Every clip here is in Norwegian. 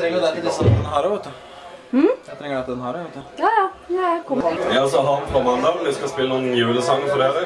trenger deg til sånn her òg, vet du. Jeg trenger dette den her, vet du. Ja, ja. Jeg kommer. Jeg har også han fra Mandal. Vi skal spille noen julesanger for dere.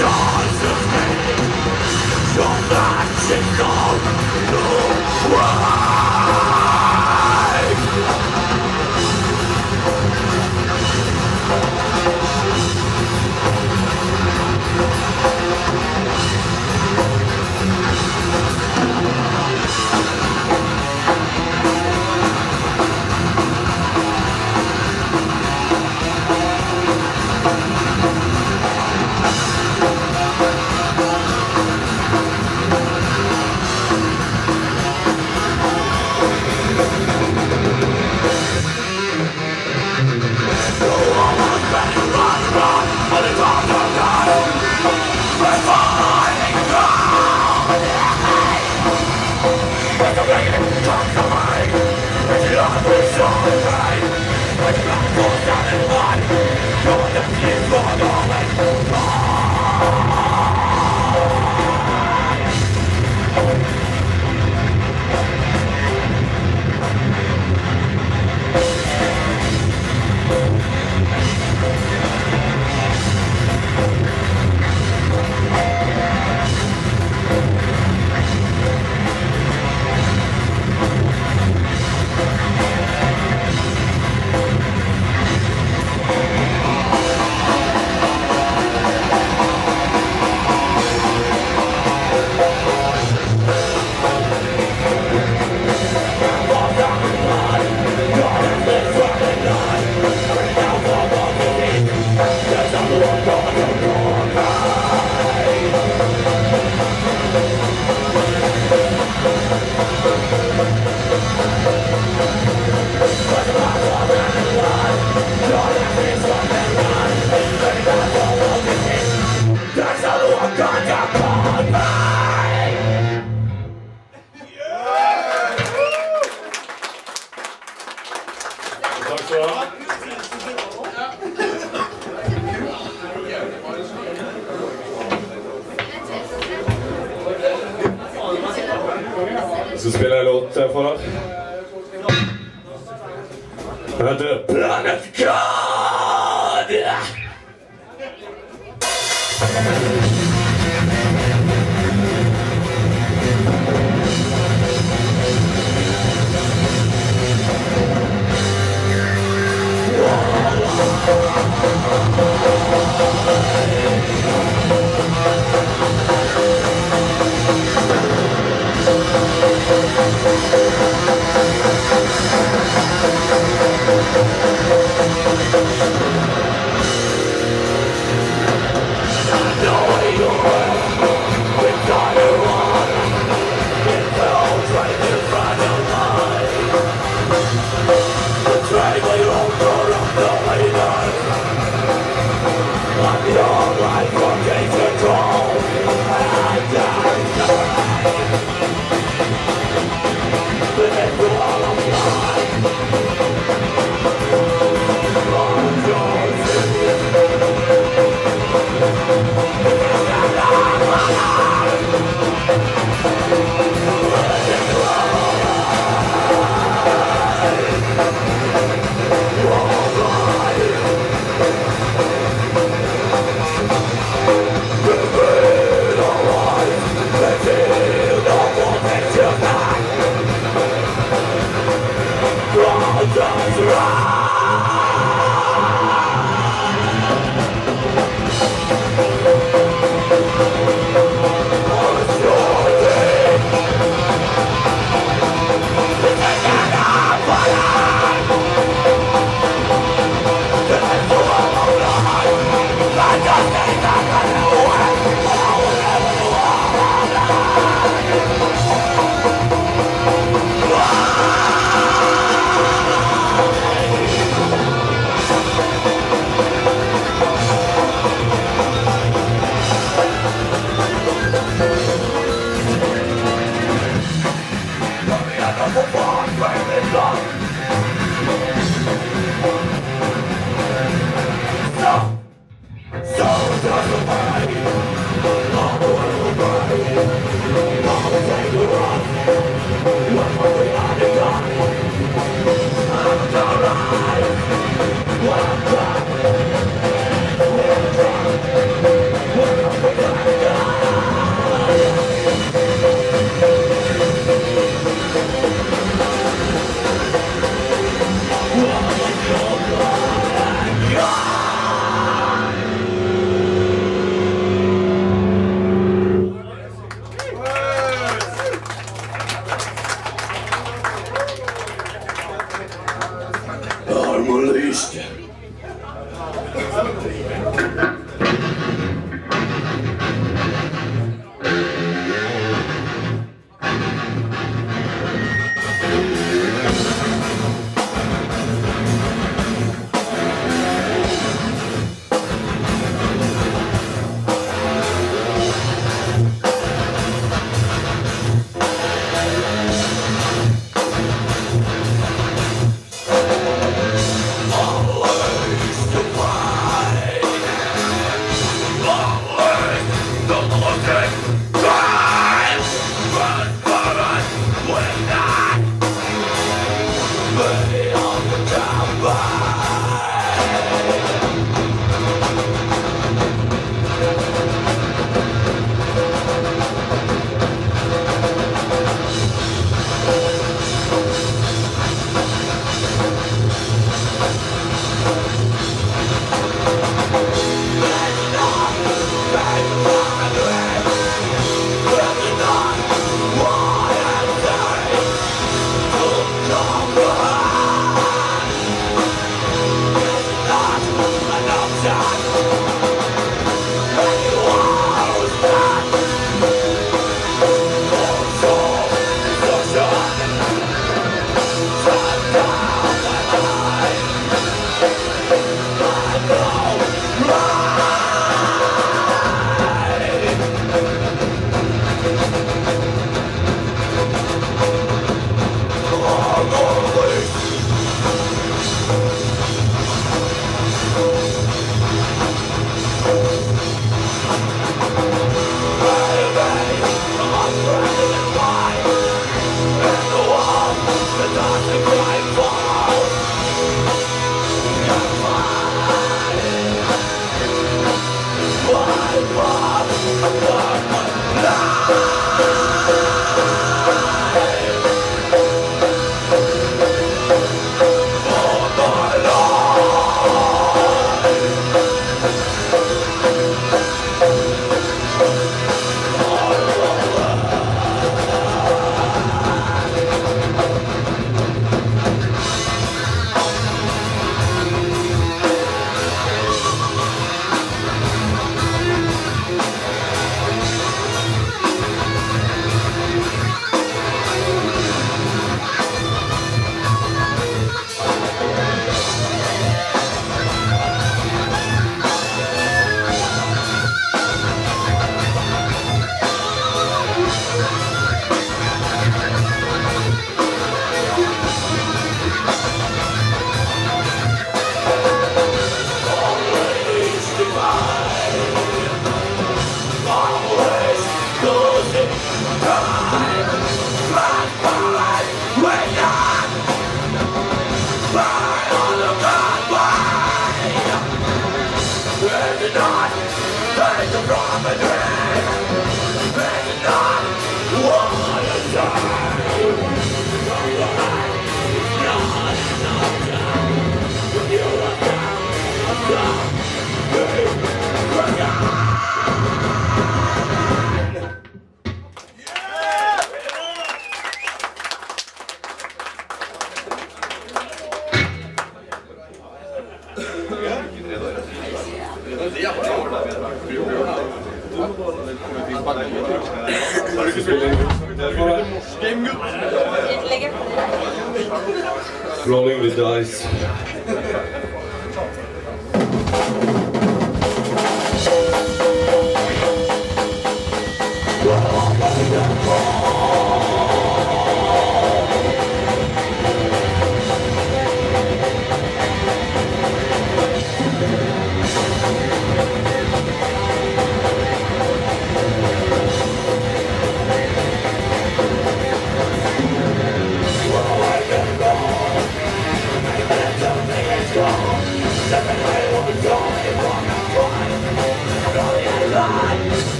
Shut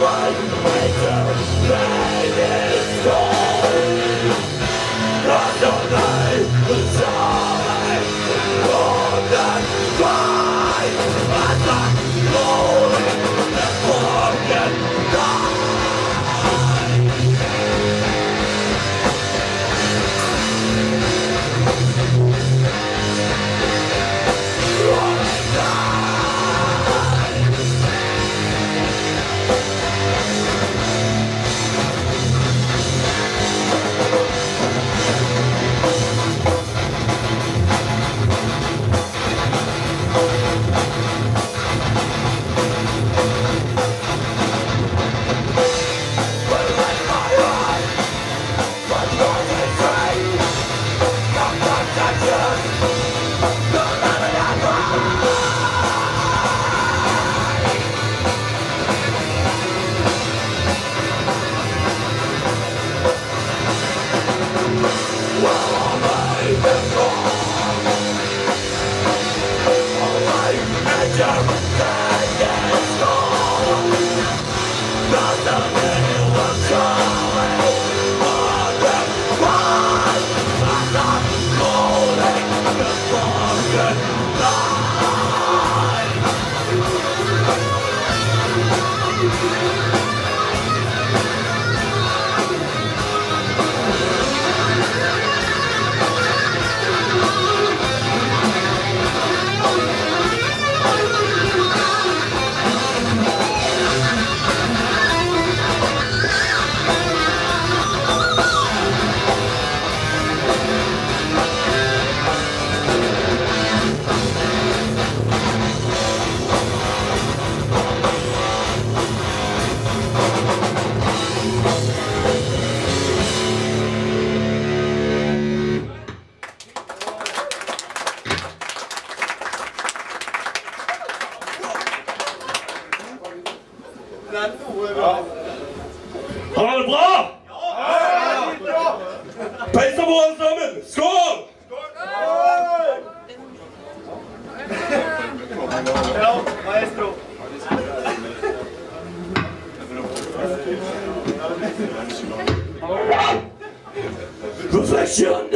one way to make it Peisa på alle sammen! Skål! Perfection!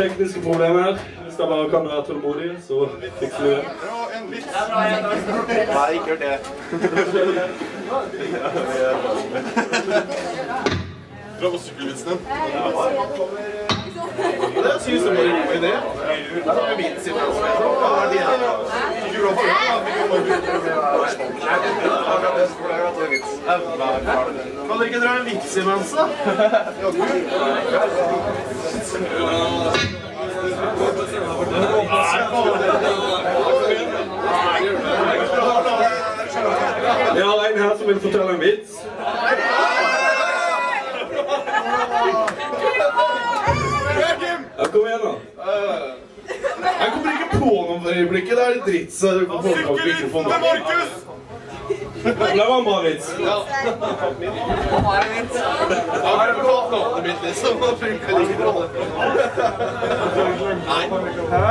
Tekniske problemer. Hvis dere bare kan være tålmodige, så fikser vi det. Nei, ikke gjør det. Prøv å sykle sted. Det synes jeg var en god idé. Det er min. Ja, det er det. Du går for det, da. Vi går Kan dere ikke dra en vits imens, da? Jeg har en her som vil fortelle en vits. Ja, kom igjen, da. Jeg kommer ikke på noe for øyeblikket. Det er litt dritt, så du kan på noe. Det var en bra vits. Ja, jeg har fortalt navnet mitt, liksom. Det funker ikke bra. Nei. Hæ?